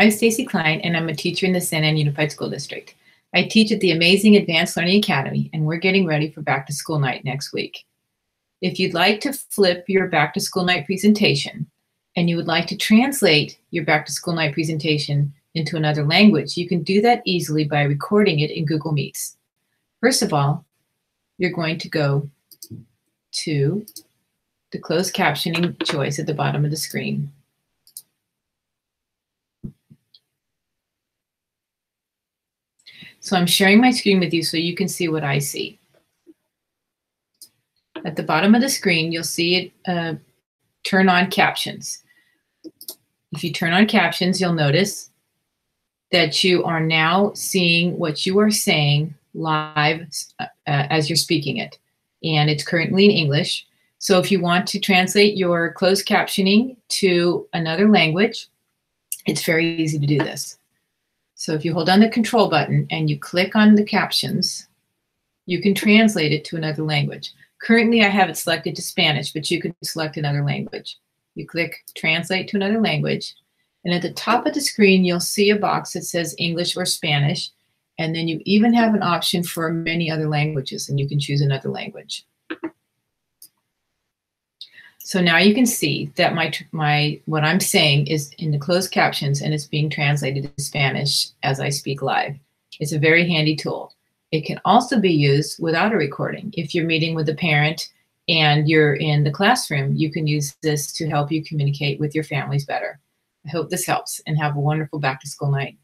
I'm Stacy Kline, and I'm a teacher in the Santa Ana Unified School District. I teach at the amazing Advanced Learning Academy, and we're getting ready for back to school night next week. If you'd like to flip your back to school night presentation, and you would like to translate your back to school night presentation into another language, you can do that easily by recording it in Google Meets. First of all, you're going to go to the closed captioning choice at the bottom of the screen. So I'm sharing my screen with you so you can see what I see. At the bottom of the screen, you'll see it uh, turn on captions. If you turn on captions, you'll notice that you are now seeing what you are saying live uh, as you're speaking it. And it's currently in English. So if you want to translate your closed captioning to another language, it's very easy to do this. So if you hold on the control button and you click on the captions, you can translate it to another language. Currently, I have it selected to Spanish, but you can select another language. You click Translate to another language, and at the top of the screen, you'll see a box that says English or Spanish, and then you even have an option for many other languages, and you can choose another language. So now you can see that my, my what I'm saying is in the closed captions and it's being translated to Spanish as I speak live. It's a very handy tool. It can also be used without a recording. If you're meeting with a parent and you're in the classroom, you can use this to help you communicate with your families better. I hope this helps and have a wonderful back to school night.